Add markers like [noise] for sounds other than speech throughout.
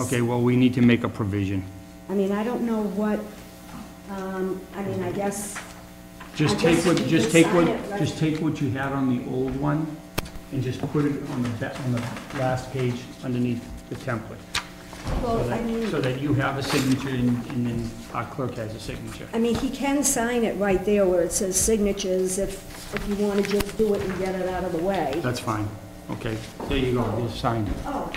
Okay, well, we need to make a provision. I mean, I don't know what, um, I mean, I guess, Just I take guess what, you just take sign what, it, right? just take what you had on the old one, and just put it on the, ba- on the last page underneath the template. So well, I that, mean, so that you have a signature and, and then our clerk has a signature. I mean, he can sign it right there where it says signatures if, if you want to just do it and get it out of the way. That's fine. Okay, there you go, just signed it. Oh,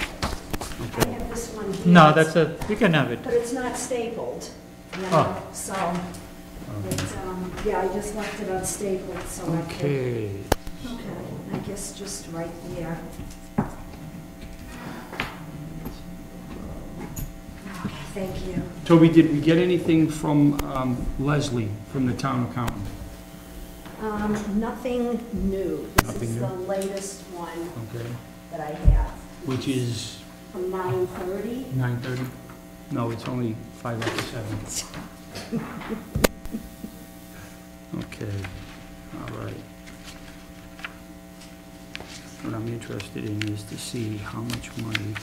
I Okay. have this one here. No, that's a, you can have it. But it's not stapled, you know, Oh. so, it's, um, yeah, I just left it unstapled, so I could. Okay, Okay, I guess just right there. Okay, thank you. Toby, did we get anything from um, Leslie, from the town accountant? Um, nothing new. This Nothing is new? the latest one Okay, that I have, which is from nine thirty. nine thirty? No, it's only five after seven. Okay, all right. What I'm interested in is to see how much money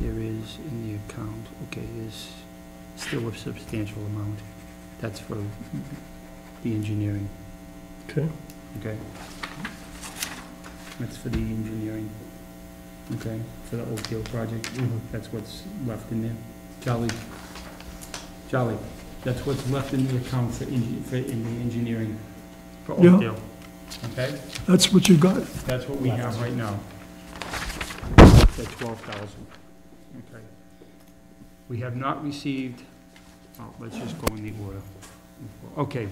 there is in the account. Okay, there's still a substantial amount. That's for the engineering, Okay. okay? That's for the engineering, okay, for the Oakdale project. Mm-hmm. That's what's left in there. Charlie, Charlie, that's what's left in the account for engi, for, in the engineering for Yeah. Oakdale. Okay? That's what you got? That's what we have right now. At twelve thousand. Okay. We have not received, oh, let's just go in the order. Okay.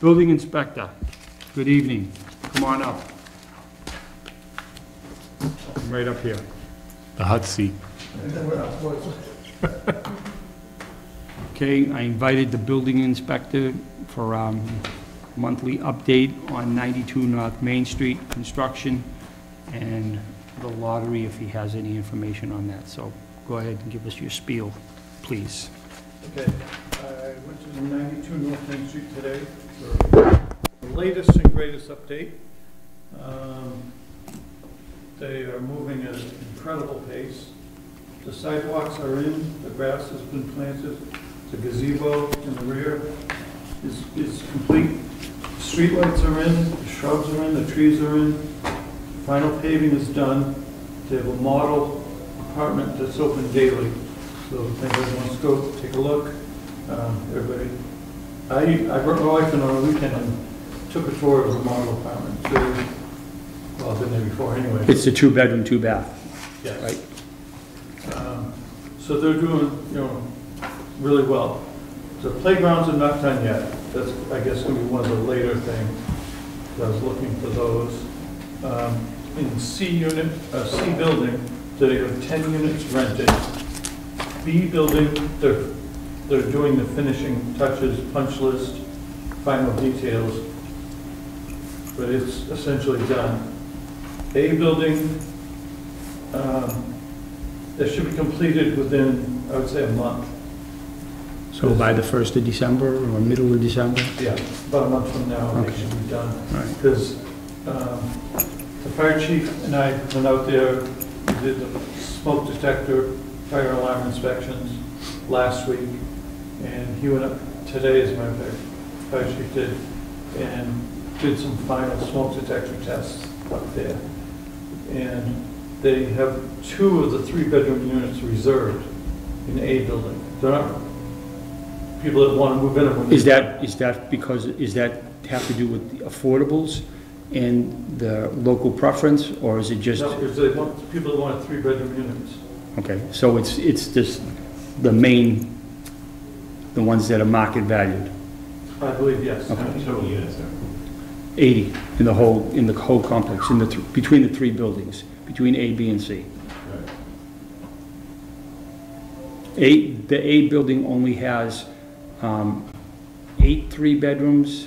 Building inspector, good evening. Come on up. Right up here. The hot seat. Okay, I invited the building inspector for um, monthly update on 92 North Main Street construction and the lottery, if he has any information on that. So go ahead and give us your spiel, please. Okay, I went to the 92 North Main Street today for the latest and greatest update. Um, They are moving at an incredible pace. The sidewalks are in, the grass has been planted, the gazebo in the rear is, is complete. Streetlights are in, the shrubs are in, the trees are in, final paving is done. They have a model apartment that's open daily, so anybody wants to go take a look, um, everybody. I, I brought my wife in on a weekend and took a tour of the model apartment, too. Well, I've been there before anyway. It's a two-bedroom, two-bath, Yes. right? Um, So they're doing, you know, really well. The playgrounds are not done yet. That's, I guess, gonna be one of the later things. I was looking for those. Um, In C unit, uh, C building, they have ten units rented. B building, they're, they're doing the finishing touches, punch list, final details, but it's essentially done. A building, um, that should be completed within, I would say, a month. So by the 1st of December or middle of December? Yeah, about a month from now, Okay. it should be done. Right. Because the fire chief and I went out there, did the smoke detector, fire alarm inspections last week, and he went up today, as a matter of fact, fire chief did, and did some final smoke detector tests up there. And they have two of the three-bedroom units reserved in A building. They're not people that want to move in. and move Is that, is that because, is that have to do with the affordables and the local preference, or is it just? No, because they want, people that want three-bedroom units. Okay, so it's, it's just the main, the ones that are market valued, I believe, yes. Okay. Total units there. 80 in the whole, in the whole complex, in the, th- between the three buildings, between A, B, and C. A, the A building only has um, eight three-bedrooms,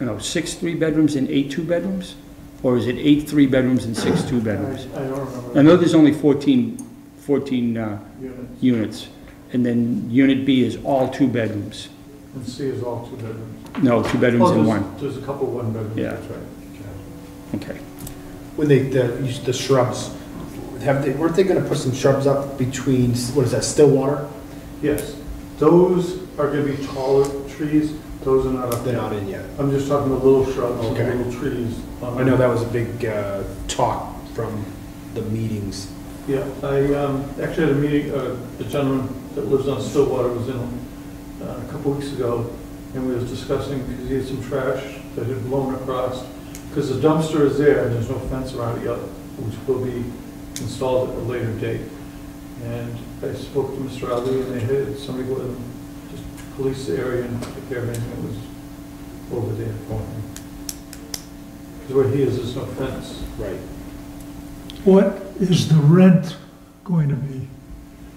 no, six three-bedrooms and eight two-bedrooms? Or is it eight three-bedrooms and six two-bedrooms? I don't remember. I know there's only 14, 14 uh, Units, units, and then Unit B is all two bedrooms. and C is all two bedrooms. No, two bedrooms Oh, and there's- one. There's a couple one bedrooms, Yeah. that's right. Okay. When they, the, you- the shrubs, have they, weren't they gonna put some shrubs up between, what is that, Stillwater? Yes, those are gonna be taller trees, those are not up They're there. not in yet. I'm just talking about little shrubs, and Okay. little trees. on- I know that was a big, uh, talk from the meetings. Yeah, I, um, actually had a meeting, uh, a gentleman that lives on Stillwater was in, uh, a couple weeks ago, and we was discussing, because he had some trash that had blown across, because the dumpster is there, and there's no fence around it yet, which will be installed at a later date. And I spoke to Mr. Ali, and they had somebody go and just police the area and take care of anything that was over there for him. Because where he is, there's no fence. Right. What is the rent going to be?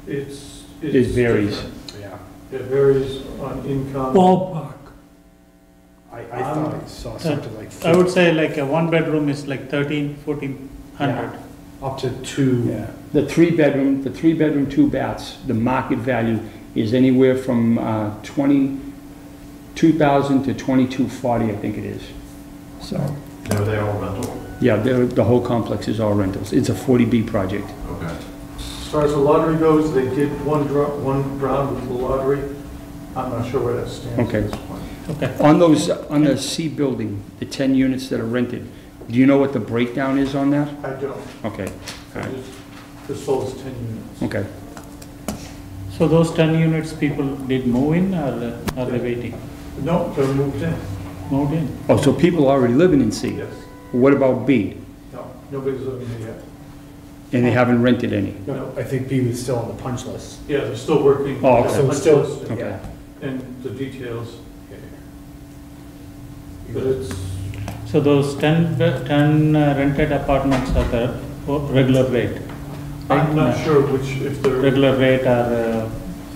It's. It varies. different. Yeah. It varies on income. Ballpark. I, I thought I saw something like. I would say like a one bedroom is like thirteen, fourteen hundred. Up to two. Yeah, the three-bedroom, the three-bedroom, two baths, the market value is anywhere from uh, 22,000 to 2240, I think it is. So, Are they all rental? yeah, the, the whole complex is all rentals. It's a 40B project. Okay. As far as the lottery goes, they did one drop, one round with the lottery. I'm not sure where that stands Okay. at this point. Okay. On those, on the C building, the 10 units that are rented, do you know what the breakdown is on that? I don't, Okay, I Alright. just, this sold as ten units. okay. So those ten units, people did move in or uh, are they waiting? No, they're moved in, Moved in? Oh, so people are already living in C? yes. What about B? No, nobody's living there yet. And they haven't rented any? No, I think B was still on the punch list. Yeah, they're still working. Oh, okay. So the it's still- list Okay. And the details, but it's, So those ten, be- ten uh, rented apartments are the o- regular rate? right? I'm not sure which, if they're, Regular rate are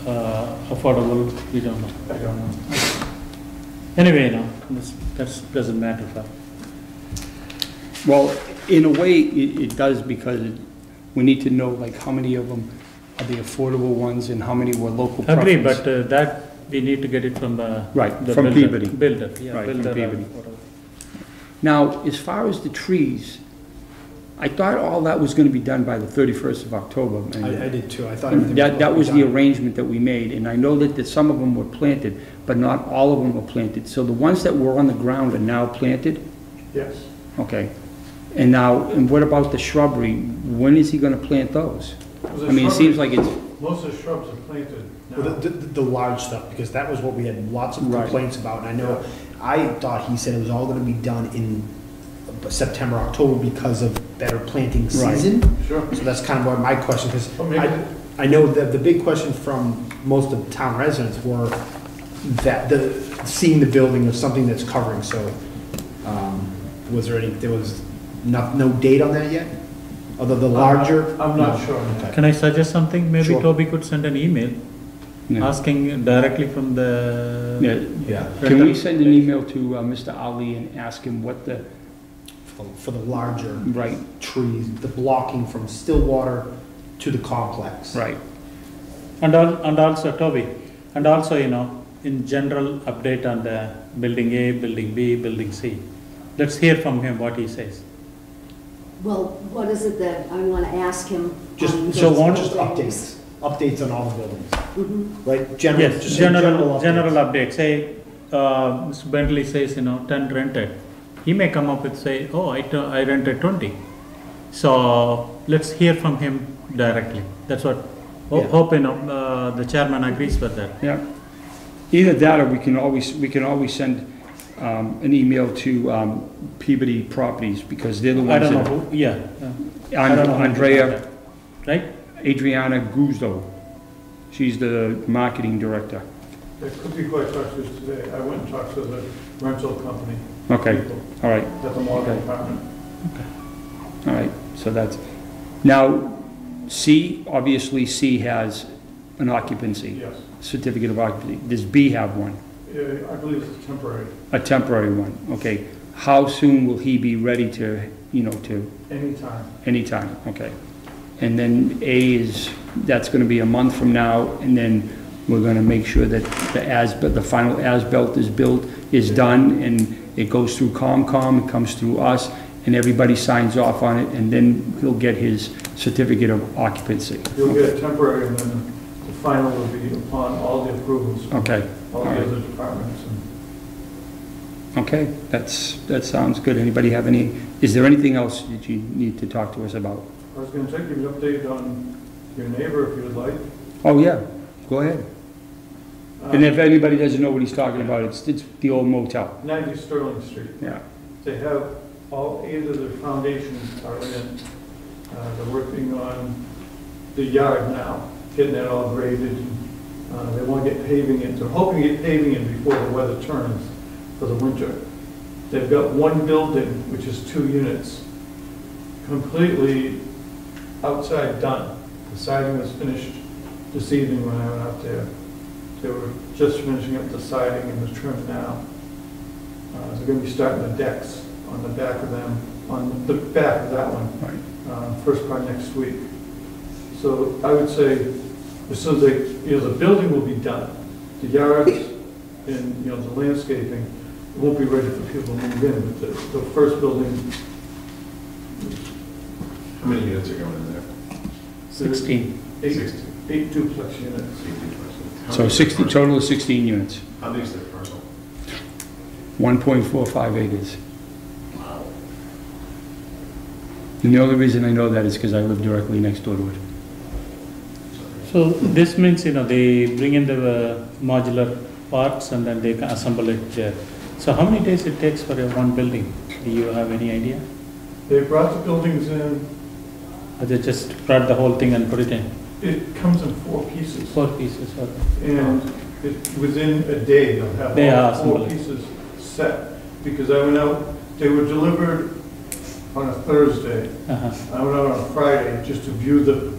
uh, uh, affordable, we don't know. I don't know. Anyway, you know, this, that's, doesn't matter for. Well, in a way, it, it does because it- we need to know like how many of them are the affordable ones and how many were local Agree, preference. but uh, that, we need to get it from the. Right, the from builder- Peabody. Builder, yeah, Right, from builder or Peabody. Now, as far as the trees, I thought all that was gonna be done by the thirty-first of October. and- I, I did too. I thought. That, that was the supposed to be arrangement that we made, and I know that, that some of them were planted, but not all of them were planted. So the ones that were on the ground are now planted? Yes. Okay. And now, and what about the shrubbery? When is he gonna plant those? Was I mean, it seems like it's, Most of the shrubs are planted done. Well, now. the, the, the large stuff, because that was what we had lots of Right. complaints about, and I know, I thought he said it was all gonna be done in September, October because of better planting Right. season. Sure. So that's kind of what my question, because But maybe, I, I know that the big question from most of the town residents were that the, seeing the building or something that's covering, so, um, was there any, there was no, no date on that yet? Although the larger? I'm not No. sure on that. Can I suggest something? Maybe Sure. Toby could send an email yeah. asking directly from the. Yeah. Yeah, Can we send an email to uh, Mr. Ali and ask him what the, for for the larger right, trees, the blocking from Stillwater to the complex. right, And al- and also Toby, and also, you know, in general, update on the building A, building B, building C. Let's hear from him what he says. Well, what is it that I want to ask him? Just, on just, So one- just updates, updates on all the buildings, Mhm. right? General, Yes, just say general, updates. general update, say, uh, Mr. Bentley says, you know, ten rented. He may come up with say, oh, I, t- I rented twenty. So let's hear from him directly. That's what, ho- Yeah. hope, you know, uh, the chairman agrees with that. yeah. Either that, or we can always, we can always send um, an email to um, Peabody Properties, because they're the I ones don't know that... who, yeah. uh, I don't know who Andrea. Right? Adriana Guzzo. She's the marketing director. There could be quite questions today. I went and talked to the rental company. Okay, people all right, At the mall Okay. department. all right, so that's, now, C, obviously C has an occupancy, Yes. certificate of occupancy. Does B have one? Uh, I believe it's a temporary, A temporary one, okay. How soon will he be ready to, you know, to, anytime. anytime, okay. And then A is, that's gonna be a month from now, and then we're gonna make sure that the as, the final as-built is built, is done, and it goes through ConCom, it comes through us, and everybody signs off on it, and then he'll get his certificate of occupancy. You'll get a temporary, and then the final will be upon all the approvals, Okay, all the other departments. and okay, that's, that sounds good. Anybody have any, is there anything else that you need to talk to us about? I was gonna take you an update on your neighbor if you would like. Oh, yeah, go ahead. Uh, And if anybody doesn't know what he's talking about, it's, it's the old motel. 90 Sterling Street. Yeah. They have, all eight of their foundations are in. Uh, They're working on the yard now, getting that all graded. Uh, They want to get paving in, they're hoping to get paving in before the weather turns for the winter. They've got one building, which is two units, completely outside done. The siding was finished this evening when I went out there. They were just finishing up the siding and the trim now. Uh, They're gonna be starting the decks on the back of them, on the back of that one, Right. uh, first part next week. So I would say, as soon as you know, the building will be done. The yards and, you know, the landscaping won't be ready for people to move in, but the, the first building. How many units are going in there? Sixteen. Eight, Sixteen. eight duplex units. How So big is 60, parcel? total of 16 units, How big is the parcel? 1.45 acres. Wow. And the only reason I know that is because I live directly next door to it. So this means, you know, they bring in the uh, modular parts and then they assemble it there. So how many days it takes for a one building? Do you have any idea? They brought the buildings in, Or they just brought the whole thing and put it in? it comes in four pieces. Four pieces, okay. And it, within a day, they'll have They all four pieces set. Because I went out, they were delivered on a Thursday. Uh-huh. I went out on a Friday just to view the,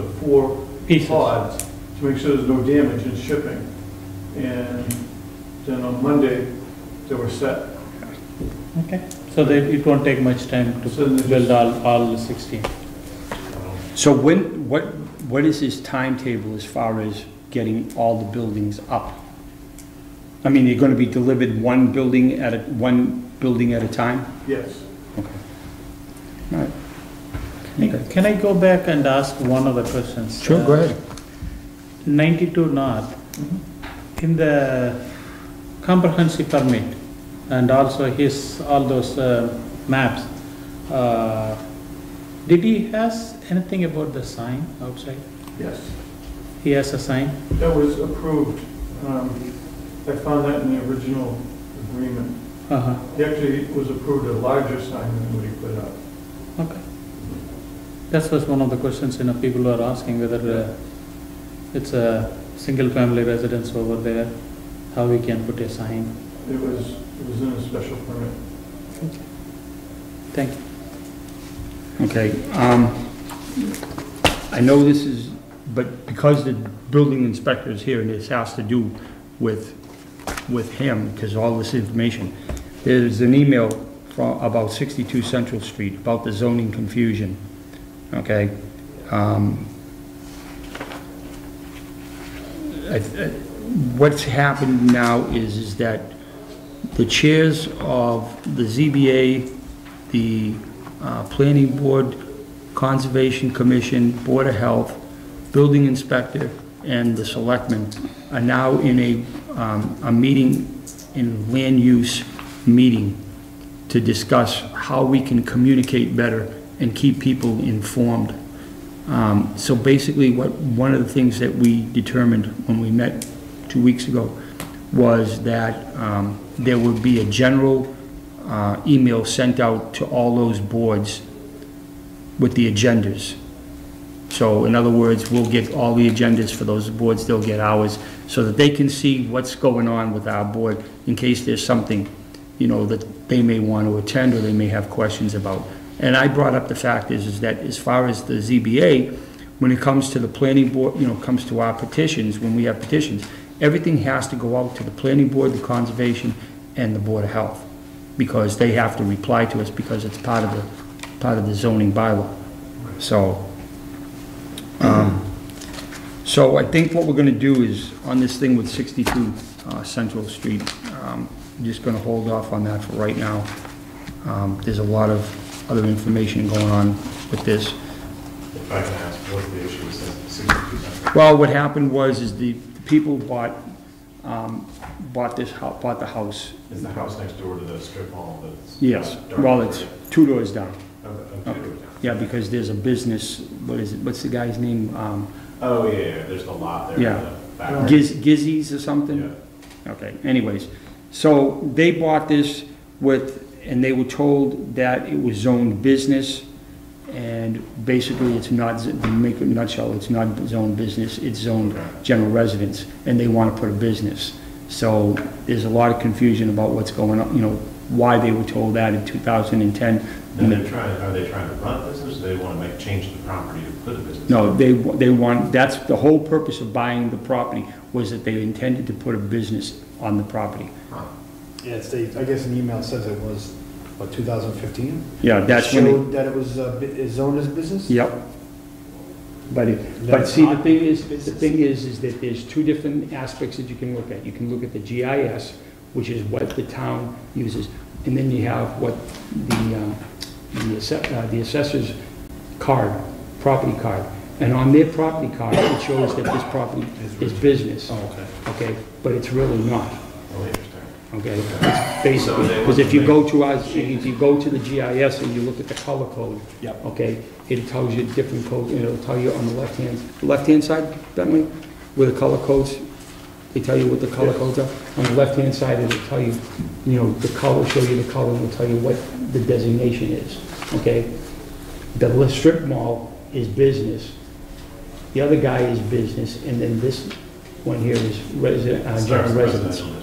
the four Pieces. pods to make sure there's no damage in shipping. And then on Monday, they were set. Okay. So they, it won't take much time to So they just- build all, all the sixteen? So when, what, what is his timetable as far as getting all the buildings up? I mean, you're gonna be delivered one building at a, one building at a time? Yes. Okay. All right. Hey, Okay. Can I go back and ask one of the questions? Sure, go ahead. Ninety-two north, in the comprehensive permit, and also his, all those uh, maps, uh, did he has anything about the sign outside? Yes. He has a sign? That was approved. Um, I found that in the original agreement. Uh-huh, He actually was approved a larger sign than what he put up. okay. That was one of the questions, you know, people were asking whether uh, it's a single-family residence over there, how we can put a sign. It was, it was in a special permit. Thank you. Okay, um, I know this is, but because the building inspector is here and this has to do with, with him, because all this information, there's an email from, about 62 Central Street, about the zoning confusion, okay? Um, I- I- What's happened now is, is that the chairs of the ZBA, the uh, Planning Board, Conservation Commission, Board of Health, Building Inspector, and the Selectmen are now in a, um, a meeting, in land use meeting, to discuss how we can communicate better and keep people informed. Um, So basically, what, one of the things that we determined when we met two weeks ago was that um, there would be a general uh, email sent out to all those boards with the agendas. So in other words, we'll get all the agendas for those boards, they'll get ours, so that they can see what's going on with our board in case there's something, you know, that they may want to attend or they may have questions about. And I brought up the fact is, is that as far as the ZBA, when it comes to the planning board, you know, comes to our petitions, when we have petitions, everything has to go out to the planning board, the conservation, and the board of health, because they have to reply to us because it's part of the, part of the zoning bylaw. So, um, so I think what we're gonna do is, on this thing with 62 uh, Central Street, um, I'm just gonna hold off on that for right now. Um, There's a lot of other information going on with this. If I can ask, what the issue is, sixty-two Well, what happened was, is the the people bought, um, bought this, hou- bought the house. Is the house next door to the strip mall that's? Yes, dark well, gray? it's two doors down. Oh, two doors down. Yeah, because there's a business, what is it, what's the guy's name? Um, Oh, yeah, yeah, there's the lot there. Yeah. in the back. Giz, Gizzies or something? Yeah. Okay, anyways, so they bought this with, and they were told that it was zoned business, and basically it's not, to make it a nutshell, it's not zoned business, it's zoned general residence, and they want to put a business. So there's a lot of confusion about what's going on, you know, why they were told that in 2010. And they're trying, are they trying to run a business, or they want to make, change the property to put a business? No, they, they want, that's, the whole purpose of buying the property was that they intended to put a business on the property. Yeah, it's, the- I guess an email says it was, what, 2015? Yeah, that's when. Showed that it was uh, bu- is zoned as business? Yep. But it, but see, the thing is, the thing is, is that there's two different aspects that you can look at. You can look at the GIS, which is what the town uses, and then you have what the, um, the asse- uh, the assessor's card, property card. And on their property card, it shows that this property is business, Oh, okay. okay? But it's really not. Okay, it's basically, So they because if you go to if you go to the GIS and you look at the color code, Yep. okay, it tells you different code, and it'll tell you on the left-hand, left-hand side, Bentley, where the color codes, they tell you what the color codes are. On the left-hand side, it'll tell you, you know, the color, show you the color, and it'll tell you what the designation is, okay? The li- strip mall is business, the other guy is business, and then this one here is resident, uh, general residence, Residential.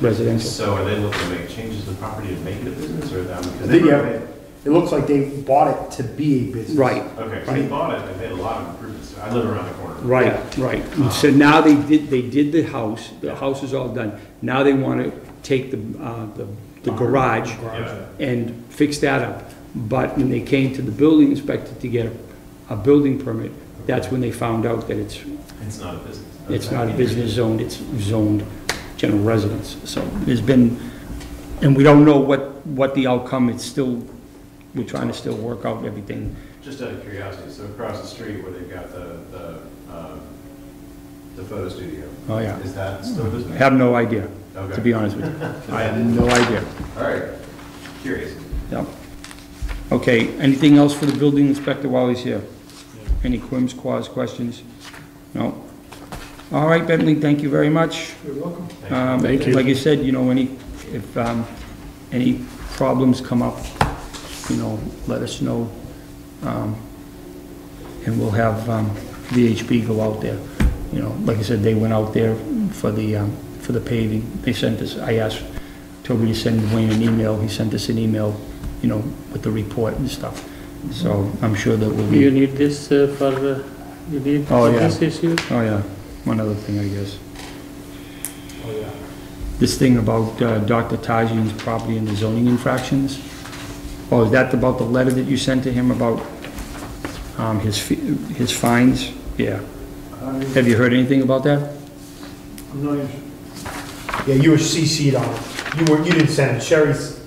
Residential. So are they looking to make changes to the property to make it a business, or them? because They- they yeah. made- It looks like they bought it to be a business. Right, Okay, so they bought it, they made a lot of improvements. I live around the corner. Right, right. And So now they did, they did the house, the house is all done. Now they want to take the, uh, the the garage Yeah. and fix that up. But when they came to the building inspector to get a, a building permit, that's when they found out that it's, It's not a business. it's not a business zoned, it's zoned general residence. So there's been, and we don't know what, what the outcome, it's still, we're trying to still work out everything. Just out of curiosity, so across the street where they've got the, the, uh, the photo studio, Oh, yeah. is that still a I business? have no idea, to be honest with you. [laughs] I have no idea. All right, curious. Yep. Okay, anything else for the building inspector while he's here? Any quims, quas, questions? No? All right, Bentley, thank you very much. You're welcome. Um, Thank you. Like I said, you know, any, if, um, any problems come up, you know, let us know. Um, And we'll have, um, VHB go out there. You know, like I said, they went out there for the, um, for the paving. They sent us, I asked Toby to send Wayne an email. He sent us an email, you know, with the report and stuff. So I'm sure that we'll You need this uh, for, uh, you need Oh, for yeah. this issue? oh yeah, one other thing, I guess. Oh, yeah. This thing about uh, Dr. Tajian's property and the zoning infractions? Oh, is that about the letter that you sent to him about um, his, fi- his fines? Yeah. I- Have you heard anything about that? I'm not even Yeah, you were CC'd on it. You were, you didn't send it. Sherry's,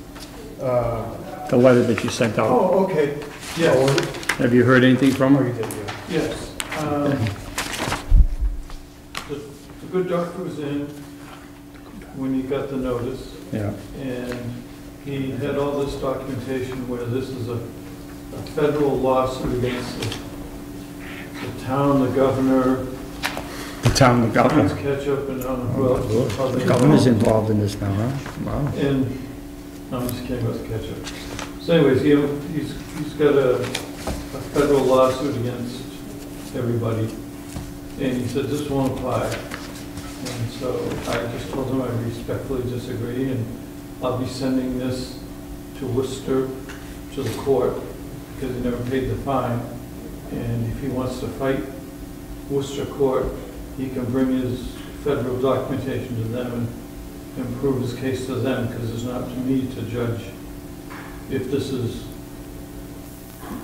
uh, The letter that you sent out? Oh, okay, yes, oh, Have you heard anything from her? yeah. yes. Um, The good doctor was in when he got the notice, Yeah. and he had all this documentation where this is a a federal lawsuit against the the town, the governor, The town, the Prince governor. Ketchup, and on the well, The governor's involved in this now, huh? Wow. And, I'm just kidding about the ketchup. So anyways, he, he's, he's got a, a federal lawsuit against everybody, and he said this won't apply. So I just told him I respectfully disagree, and I'll be sending this to Worcester, to the court, because he never paid the fine. And if he wants to fight Worcester court, he can bring his federal documentation to them and and prove his case to them, because it's not to me to judge if this is,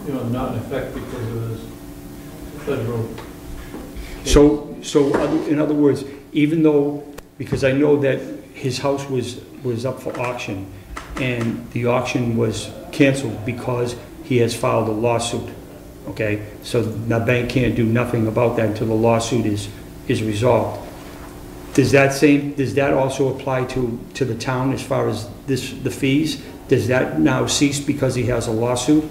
you know, not in effect because of his federal case. So, so in other words, even though, because I know that his house was, was up for auction, and the auction was canceled because he has filed a lawsuit, okay? So the bank can't do nothing about that until the lawsuit is, is resolved. Does that same, does that also apply to, to the town as far as this, the fees? Does that now cease because he has a lawsuit?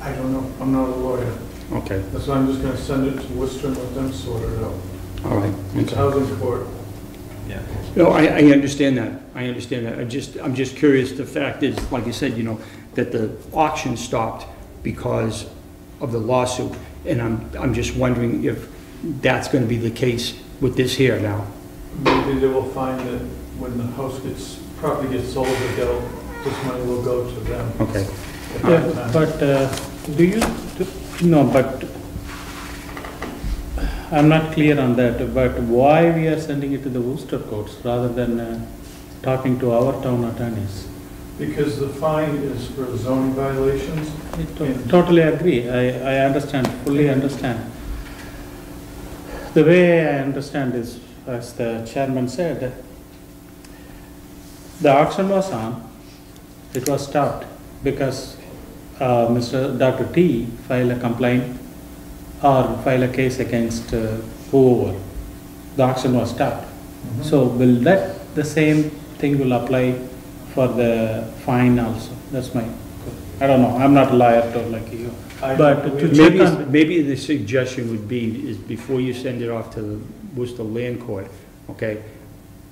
I don't know, I'm not a lawyer. Okay, That's why I'm just gonna send it to Worcester and let them sort it out. All right. It's okay. housing court. Yeah. No, I, I understand that, I understand that, I just, I'm just curious, the fact is, like you said, you know, that the auction stopped because of the lawsuit, and I'm, I'm just wondering if that's gonna be the case with this here now. Maybe they will find that when the house gets, property gets sold or dealt, this money will go to them. Okay, Yeah, but uh, do you, do- no, but I'm not clear on that, but why we are sending it to the Worcester courts rather than uh, talking to our town attorneys? Because the fine is for zoning violations. I to- Totally agree, I, I understand, fully understand. The way I understand is, as the chairman said, the auction was on, it was stopped because uh, Mr. Dr. T filed a complaint or file a case against uh, whoever. The auction was stopped. So will that, the same thing will apply for the fine also? That's my, I don't know, I'm not a lawyer like you. I But to maybe, maybe the suggestion would be, is before you send it off to the Worcester Land Court, okay?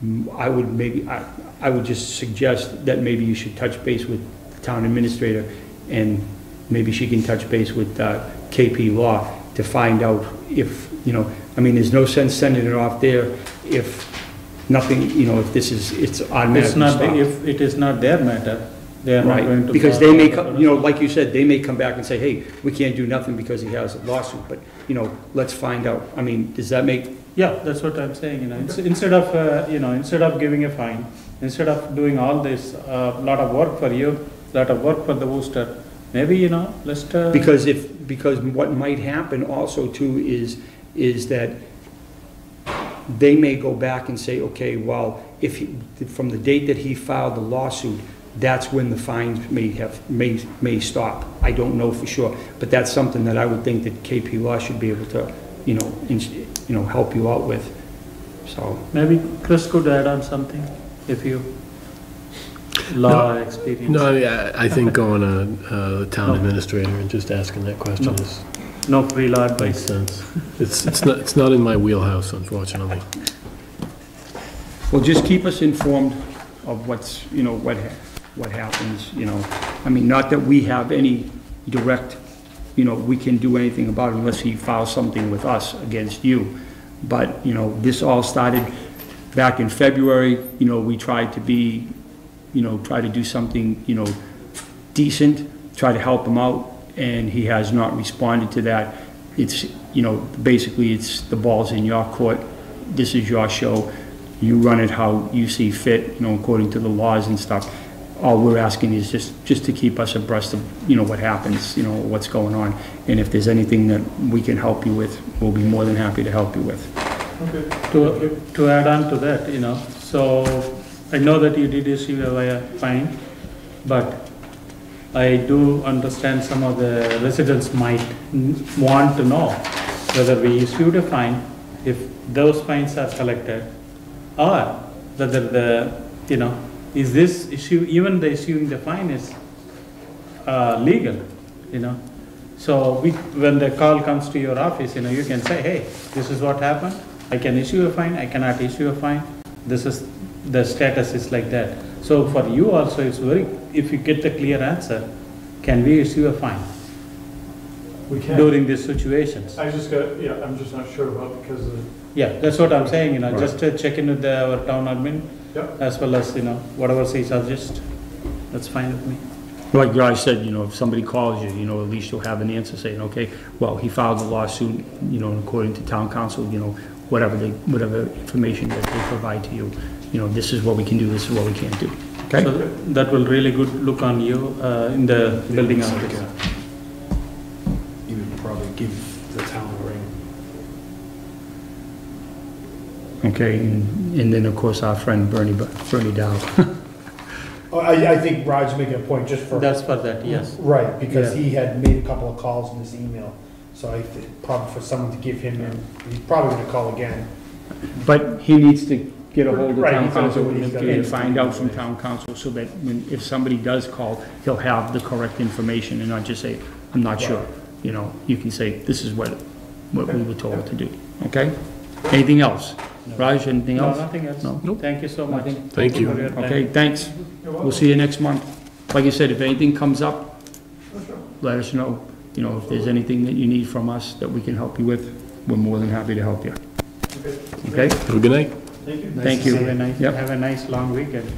mm, I would maybe, I, I would just suggest that maybe you should touch base with the town administrator, and maybe she can touch base with, uh, KP Law to find out if, you know, I mean, there's no sense sending it off there if nothing, you know, if this is, it's It's not, stopped. if it is not their matter, they are not going Right, to. because they may, follow co- you know, like you said, they may come back and say, hey, we can't do nothing because he has a lawsuit, but, you know, let's find out. I mean, does that make, Yeah, that's what I'm saying, you know, Ins- instead of, uh, you know, instead of giving a fine, instead of doing all this, uh, lot of work for you, a lot of work for the Worcester, maybe, you know, let's, uh. because if, because what might happen also too is, is that they may go back and say, okay, well, if, he- from the date that he filed the lawsuit, that's when the fines may have, may, may stop. I don't know for sure, but that's something that I would think that KP Law should be able to, you know, ins- you know, help you out with, so. Maybe Chris could add on something, if you, law experience. No, I mean, I I think going to uh, the town No. administrator and just asking that question No. is, No free law makes advice. sense. It's, it's not, it's not in my wheelhouse, unfortunately. Well, just keep us informed of what's, you know, what, ha- what happens, you know. I mean, not that we have any direct, you know, we can do anything about it unless he files something with us against you. But, you know, this all started back in February, you know, we tried to be, you know, try to do something, you know, decent, try to help him out, and he has not responded to that. It's, you know, basically, it's, the ball's in your court, this is your show, you run it how you see fit, you know, according to the laws and stuff. All we're asking is just, just to keep us abreast of, you know, what happens, you know, what's going on. And if there's anything that we can help you with, we'll be more than happy to help you with. Okay. To, to add on to that, you know, so I know that you did issue a fine, but I do understand some of the residents might want to know whether we issued a fine, if those fines are collected, or whether the, you know, is this issue, even the issuing the fine is uh, legal, you know? So we, when the call comes to your office, you know, you can say, hey, this is what happened, I can issue a fine, I cannot issue a fine, this is, the status is like that. So for you also, it's very, if you get the clear answer, can we issue a fine We can. during these situations? I just got, yeah, I'm just not sure about because of, Yeah, that's what I'm saying, you know, Right. just to check in with the, our town admin, Yep. as well as, you know, whatever she suggests, that's fine with me. Like I said, you know, if somebody calls you, you know, at least you'll have an answer saying, okay, well, he filed a lawsuit, you know, according to town counsel, you know, whatever they, whatever information that they provide to you, you know, this is what we can do, this is what we can't do, So okay? that will really good look on you, uh, in the building office. You would probably give the town a ring. Okay, and, and then, of course, our friend Bernie, Bu- Bernie Dow. Oh, [laughs] I, I think Rod's making a point just for. That's for that, yes. Right, because Yeah. he had made a couple of calls in his email, so I think probably for someone to give him, he's probably gonna call again. But he needs to get a hold of Right, town he's gonna counsel what he's gotta and find out from town counsel so that when, if somebody does call, he'll have the correct information and not just say, I'm not sure. You know, you can say, this is what, what we were told to do, okay? Anything else? Raj, anything No, else? nothing else. No? Nope. Thank you so much. Nothing? Thank you. for your time. Okay, thanks. We'll see you next month. Like I said, if anything comes up, let us know. You know, if there's anything that you need from us that we can help you with, we're more than happy to help you. Okay? Have a good night. Thank you. Thank Have a you. nice, Yep. have a nice long weekend.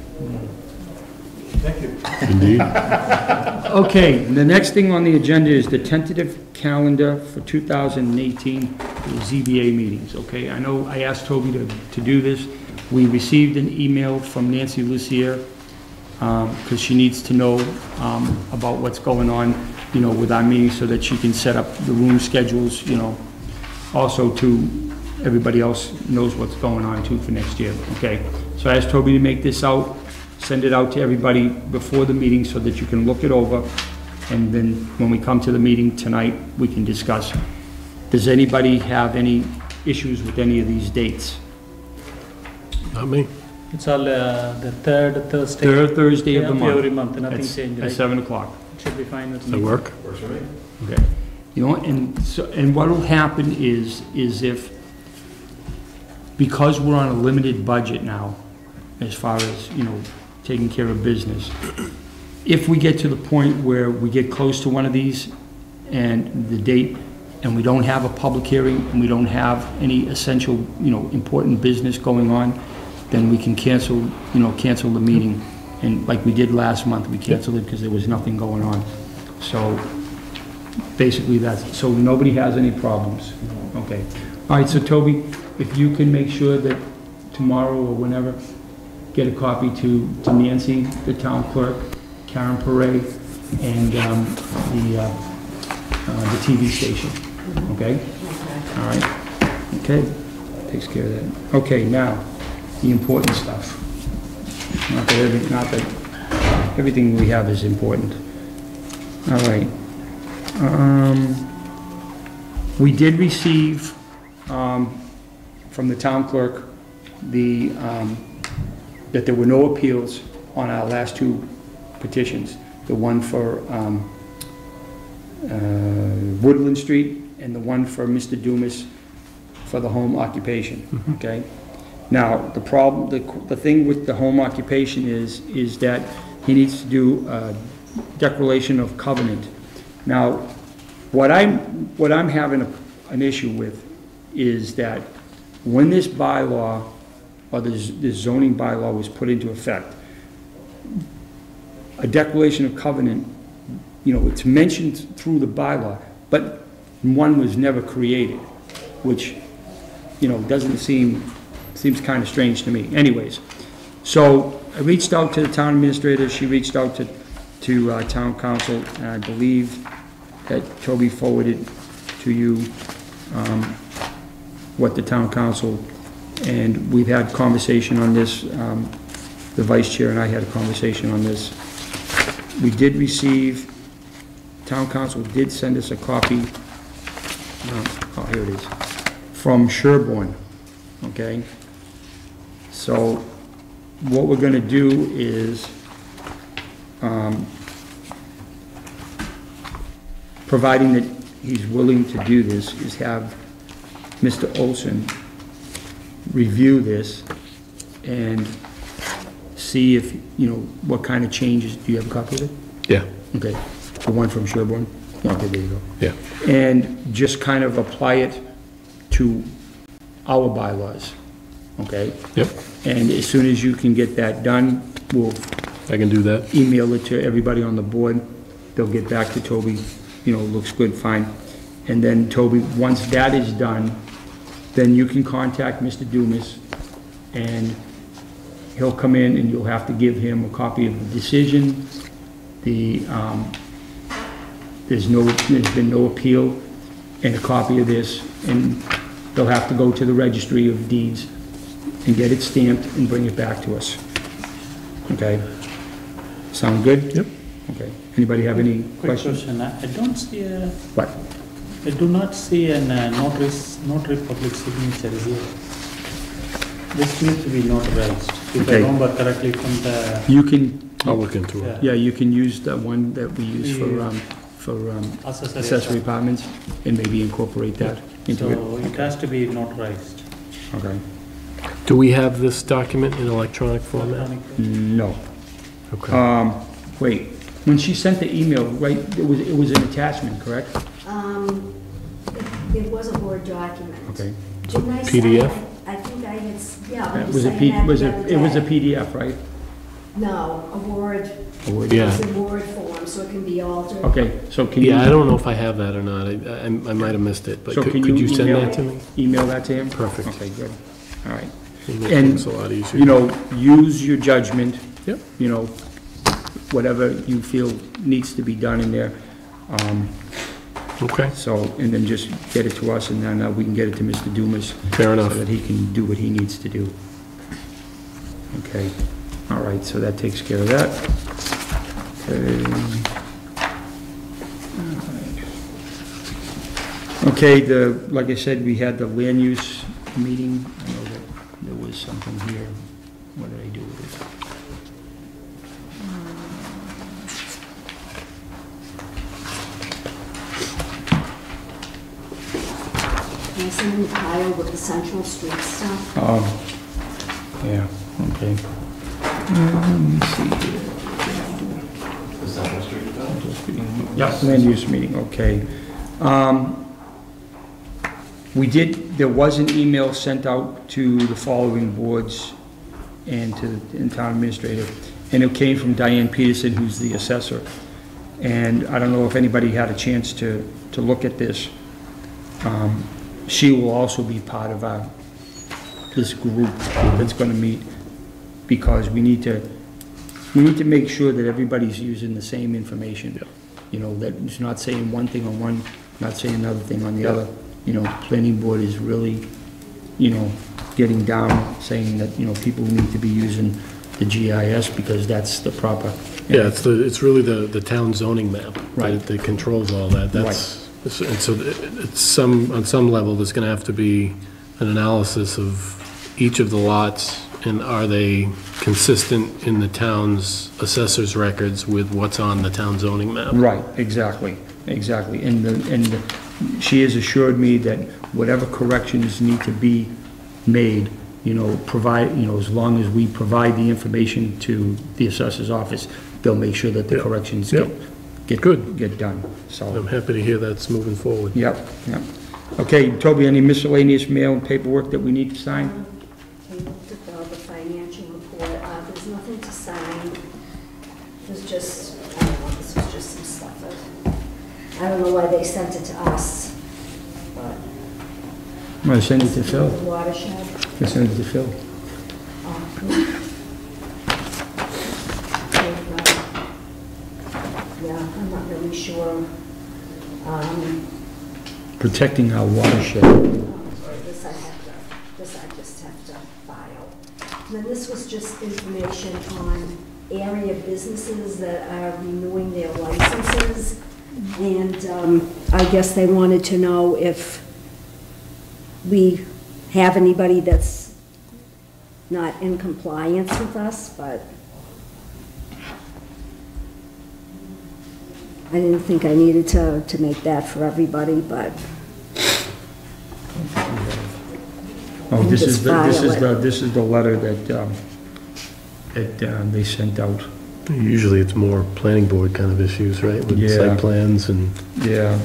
Thank you. Indeed. [laughs] Okay, the next thing on the agenda is the tentative calendar for 2018 ZBA meetings, okay? I know I asked Toby to, to do this. We received an email from Nancy Lucier, because she needs to know um, about what's going on, you know, with our meetings, so that she can set up the room schedules, you know, also to, everybody else knows what's going on too for next year, okay? So I asked Toby to make this out, send it out to everybody before the meeting so that you can look it over, and then when we come to the meeting tonight, we can discuss. Does anybody have any issues with any of these dates? Not me. It's all, uh, the third Thursday. Third Thursday of the month. Every month, nothing At- changed, At right? seven o'clock. Should be fine with Does me. that work? Works for me. Okay. You know, and so, and what'll happen is, is if, because we're on a limited budget now, as far as, you know, taking care of business, if we get to the point where we get close to one of these and the date, and we don't have a public hearing, and we don't have any essential, you know, important business going on, then we can cancel, you know, cancel the meeting. And like we did last month, we canceled it because there was nothing going on. So basically that's, so nobody has any problems? Okay. All right, so Toby, if you can make sure that tomorrow or whenever, get a copy to, to Nancy, the town clerk, Karen Paray, and, um, the, uh, uh, the TV station, okay? All right, okay, takes care of that. Okay, now, the important stuff. Not that every, not that, everything we have is important. All right. Um, We did receive um, from the town clerk the, um, that there were no appeals on our last two petitions. The one for um, uh, Woodland Street and the one for Mr. Dumas for the home occupation, okay? Now, the problem, the, the thing with the home occupation is, is that he needs to do a declaration of covenant. Now, what I'm, what I'm having a- an issue with is that when this bylaw, or this this zoning bylaw was put into effect, a declaration of covenant, you know, it's mentioned through the bylaw, but one was never created, which, you know, doesn't seem, seems kind of strange to me. Anyways, so I reached out to the town administrator, she reached out to, to uh, town counsel, and I believe that Toby forwarded to you um, what the town counsel, and we've had conversation on this, um, the vice chair and I had a conversation on this. We did receive, town counsel did send us a copy, no, oh, here it is, from Sherborn, okay? So, what we're gonna do is, um, providing that he's willing to do this, is have Mr. Olson review this and see if, you know, what kind of changes, do you have a copy of it? Yeah, Okay, the one from Sherborn? Okay, there you go. yeah. And just kind of apply it to our bylaws, okay? Yep, And as soon as you can get that done, we'll I can do that. email it to everybody on the board. They'll get back to Toby, you know, looks good, fine. And then Toby, once that is done, then you can contact Mr. Dumas, and he'll come in and you'll have to give him a copy of the decision. The, um, there's no, there's been no appeal, and a copy of this, and they'll have to go to the registry of deeds and get it stamped and bring it back to us. Okay? Sound good? Yep. Okay. Anybody have any Quick questions? question, I I don't see a, What? I do not see an uh, notary, notary public signature here. This needs to be notarized, if I Okay. remember correctly from the, You can, I'll look into it. yeah, you can use the one that we use for, um, for um, accessory. accessory apartments and maybe incorporate that into it. So it has to be notarized. Okay. Do we have this document in electronic format? Electronic. No. Okay. Um, wait, when she sent the email, right, it was, it was an attachment, correct? Um, it- it was a Word document. Okay. Didn't I send PDF? it? I think I had, s- yeah. It was a sent P, that was the it, other it was a day. PDF, right? No, a Word, A Word? Yeah. it's in Word form, so it can be altered. Okay, so can you? Yeah, I don't know if I have that or not. I, I I might have missed it, but So could can could you you send email- that to me? Email that to him? Perfect. Okay, good. All right. It'll And, things a lot easier. You know, use your judgment. Yep. You know, whatever you feel needs to be done in there. Um, Okay, so, and then just get it to us and then uh, we can get it to Mr. Dumas. fair so enough. that he can do what he needs to do. Okay, all right, so that takes care of that. Okay. Okay, the, like I said, we had the land use meeting, I know that there was something here, what did I do with it? Can I send in the pile with the Central Street stuff? Oh, yeah, okay. Uh, Let me see here. The Central Street bill? Yeah, land use meeting, okay. Um, We did, there was an email sent out to the following boards and to the and town administrator, and it came from Diane Peterson, who's the assessor. And I don't know if anybody had a chance to, to look at this. Um, She will also be part of our, this group that's gonna meet, because we need to, we need to make sure that everybody's using the same information. You know, that it's not saying one thing on one, not saying another thing on the other. You know, planning board is really, you know, getting down, saying that, you know, people need to be using the GIS because that's the proper. Yeah, it's the, it's really the, the town zoning map. that- Right. That controls all that. That's, and so it's some, on some level, there's gonna have to be an analysis of each of the lots, and are they consistent in the town's assessor's records with what's on the town zoning map? Right, exactly, exactly. And the, and the- she has assured me that whatever corrections need to be made, you know, provide, you know, as long as we provide the information to the assessor's office, they'll make sure that the corrections get, get. Good. Get done, so. I'm happy to hear that's moving forward. Yep, yep. Okay, Toby, any miscellaneous mail and paperwork that we need to sign? Table to fill the financial report, uh, there's nothing to sign. There's just, I don't know, this was just some stuff that, I don't know why they sent it to us, but. I'm gonna send it to Phil. Watershed. I'm gonna send it to Phil. Oh, yeah. Yeah, I'm not really sure. Um, Protecting our watershed. This I have to, this I just have to file. Then this was just information on area businesses that are renewing their licenses. And um, I guess they wanted to know if we have anybody that's not in compliance with us, but I didn't think I needed to, to make that for everybody, but Oh, this is, the this is the, this is the letter that, um, that uh, they sent out. Usually it's more planning board kind of issues, right? With Yeah. site plans and, Yeah.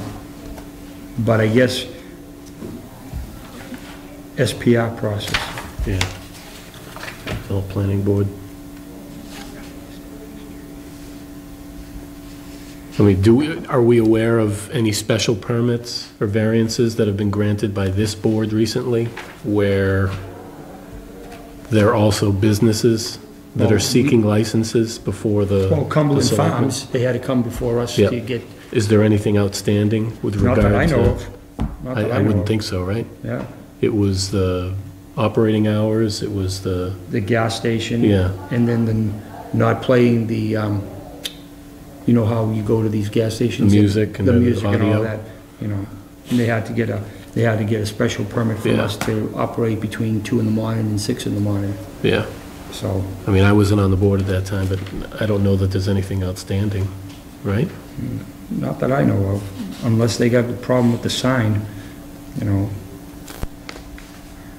But I guess SPR process. yeah. It's all planning board. I mean, do, we are we aware of any special permits or variances that have been granted by this board recently where there are also businesses that are seeking licenses before the? Well, Cumberland the selectmen? Farms, they had to come before us to get, Is there anything outstanding with not regard to? that I know of. Not I, that I know wouldn't of. think so, right? Yeah, It was the operating hours, it was the, the gas station. yeah, And then the not playing the, um, you know how you go to these gas The stations? music and The the music and all audio. that, you know, and they had to get a, they had to get a special permit from Yeah. us to operate between two in the morning and six in the morning, Yeah, so, I mean, I wasn't on the board at that time, but I don't know that there's anything outstanding, right? not that I know of, unless they got a problem with the sign, you know.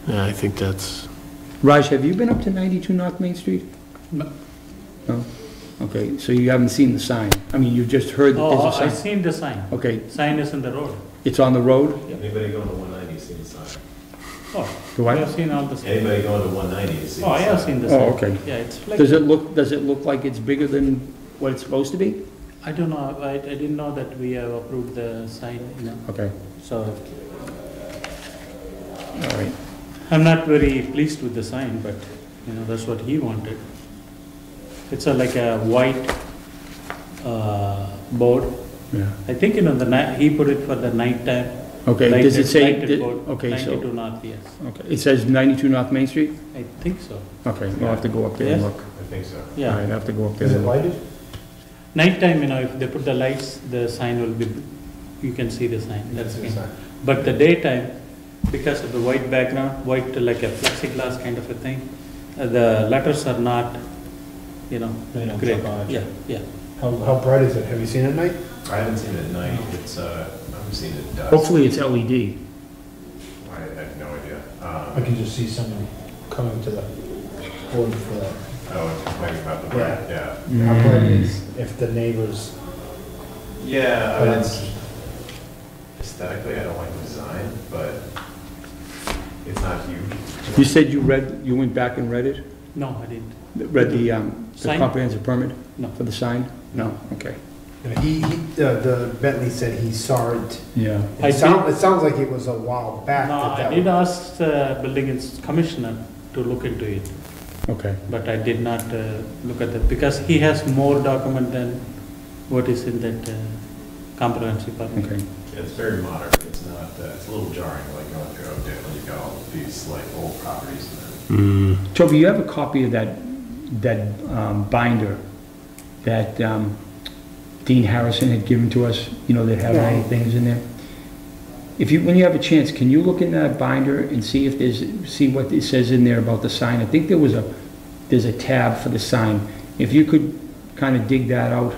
Yeah, I think that's, Raj, have you been up to 92 North Main Street? No. No? Okay, so you haven't seen the sign? I mean, you've just heard that Oh, there's a I sign? seen the sign. Okay, Sign is in the road. it's on the road? Anybody going to one ninety, see the sign. Oh, Do I I? have seen all the signs. Anybody going to one ninety, see the sign. Oh, I have seen the oh, sign. Oh, okay. Yeah, it's like, Does it look, does it look like it's bigger than what it's supposed to be? I don't know, I, I didn't know that we have approved the sign, you know, Okay, so all right. I'm not very pleased with the sign, but, you know, that's what he wanted. It's a, like a white, uh, board. Yeah. I think, you know, the night, he put it for the nighttime. Okay, does it say, lighted did- board, okay, so, Ninety-two north, yes. okay, it says 92 North Main Street? I think so, Okay, we'll have to go up there and Yes. look. I think so. All yeah. right, I have to go up there Is it and look. lighted? Nighttime, you know, if they put the lights, the sign will be, you can see the sign, that's the thing. But the daytime, because of the white background, white like a plexiglass kind of a thing, uh, the letters are not, you know, They don't great. jump out at. Yeah, yeah. How, how bright is it? Have you seen it at night? I haven't seen it at night, it's, uh, I've seen it dusk. Hopefully it's LED. I have no idea. I Um, can just see someone coming to the board for that. oh, it's complaining about the bright, yeah. How Mm. bright it is, if the neighbors, Yeah, I mean, it's aesthetically, I don't like the design, but it's not huge. You said you read, you went back and read it? No, I didn't. Read the, um, the Sign? comprehensive permit? No. For the sign? No, okay. he, he, the, the Bentley said he saw it. Yeah. I It sound, it sounds like it was a while back No, that I that did was. ask the building ins- commissioner to look into it, Okay, but I did not uh, look at that, because he has more document than what is in that uh, comprehensive permit. okay. It's very modern, it's not, uh, it's a little jarring, like going through Oakdale, and you've got all these like old properties and then mm, Toby, you have a copy of that, that um, binder that um, Dean Harrison had given to us, you know, that had all the things in there? If you, when you have a chance, can you look in that binder and see if there's, see what it says in there about the sign? I think there was a, there's a tab for the sign. If you could kind of dig that out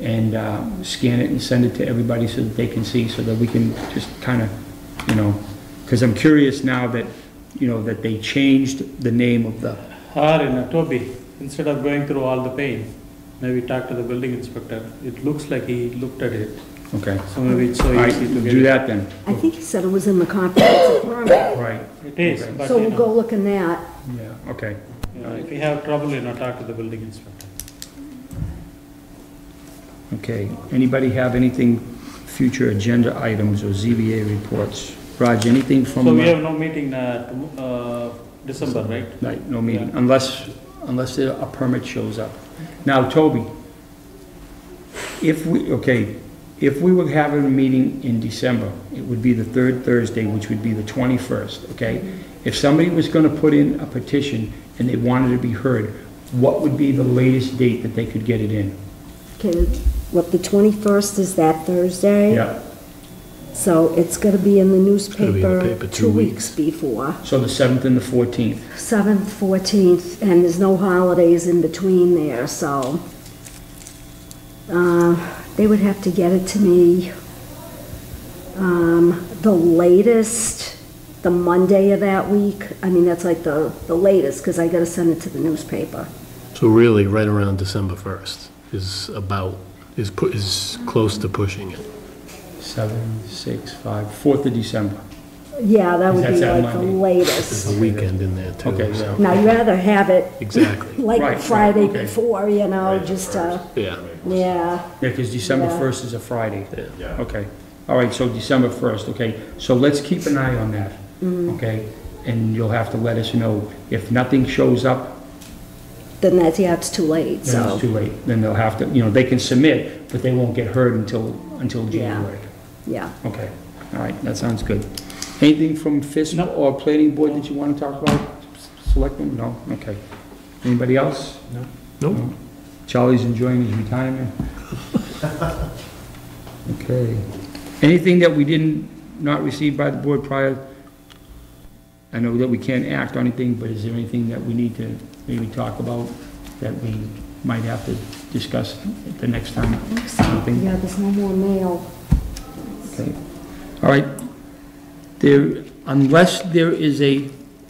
and uh, scan it and send it to everybody so that they can see, so that we can just kind of, you know, because I'm curious now that, you know, that they changed the name of the, Or in a Toby, instead of going through all the pain, maybe talk to the building inspector. It looks like he looked at it, okay. so maybe it's so All right, easy to get. do it. that then. I think he said it was in the comprehensive permit, Right, It is, Okay. but so you we'll go know, look in that. yeah, okay. you know, if you have trouble, you know, talk to the building inspector. Okay, anybody have anything, future agenda items or ZBA reports? Raj, anything from? So we uh, have no meeting, uh, tom- uh, December, right? Right, no meeting, unless, unless there- a permit shows up. Now, Toby, if we, okay, if we were having a meeting in December, it would be the third Thursday, which would be the 21st, okay? Mm-hmm. If somebody was gonna put in a petition and they wanted to be heard, what would be the latest date that they could get it in? Okay, what, the 21st is that Thursday? Yeah, So it's gonna be in the gonna be in the newspaper paper two two weeks before. so the 7th and the 14th. 7th, 14th, and there's no holidays in between there, so uh, they would have to get it to me um, the latest, the Monday of that week. I mean, that's like the, the latest, because I gotta send it to the newspaper. so really, right around December 1st is about, is, pu- is close to pushing it. 7, 6, 5, 4th of December. Yeah, that would That's be that like the Monday. There's latest. a weekend in there too, Okay, so, Now, you'd rather have it exactly, [laughs] like Right, right, Friday okay. before, you know, just, uh, yeah. yeah. Yeah, because December Yeah. 1st is a Friday. Yeah. Yeah. Okay, all right, so December 1st, okay, so let's keep an eye on that, okay? And you'll have to let us know, if nothing shows up, Then that's, yeah, it's too late, then so, it's too late, then they'll have to, you know, they can submit, but they won't get heard until, until Yeah. January. Yeah. Okay, all right, that sounds good. Anything from FISP No. or planning board that you want to talk about? Selectmen, no, okay. Anybody else? No. Nope. Charlie's enjoying his retirement. Okay. Anything that we didn't, not receive by the board prior? I know that we can't act on anything, but is there anything that we need to maybe talk about that we might have to discuss at the next time? Nothing? Yeah, there's no more mail. Okay. All right. There, unless there is a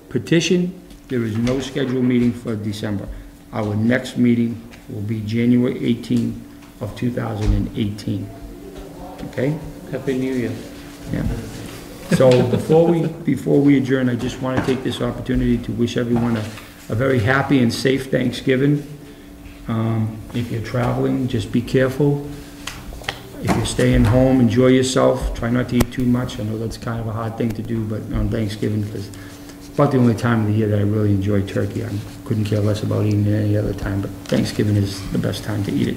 petition, there is no scheduled meeting for December. Our next meeting will be January 18th of 2018. Okay? Happy New Year. Yeah. So before we, before we adjourn, I just want to take this opportunity to wish everyone a, a very happy and safe Thanksgiving. Um, If you're traveling, just be careful. If you're staying home, enjoy yourself. Try not to eat too much. I know that's kind of a hard thing to do, but on Thanksgiving, because it's about the only time of the year that I really enjoy turkey. I couldn't care less about eating it any other time, but Thanksgiving is the best time to eat it.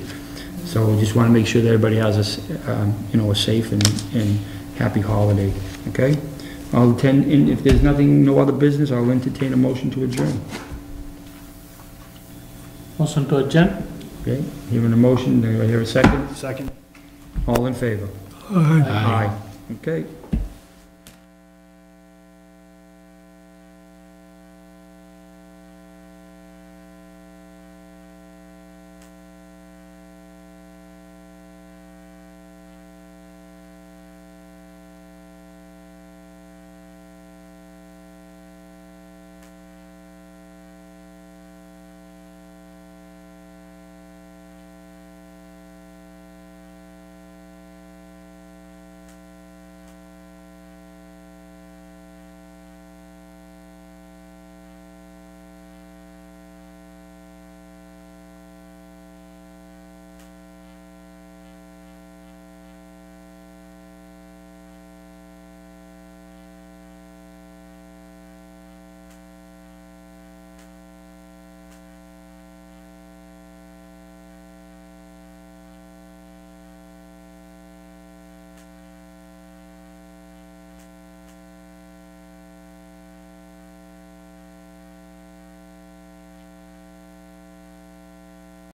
So just want to make sure that everybody has a, s- um, you know, a safe and, and happy holiday, okay? I'll attend, and if there's nothing, no other business, I'll entertain a motion to adjourn. Motion to adjourn? Okay, hearing a motion, do I hear a second? Second. All in favor? Aye. Aye. Okay,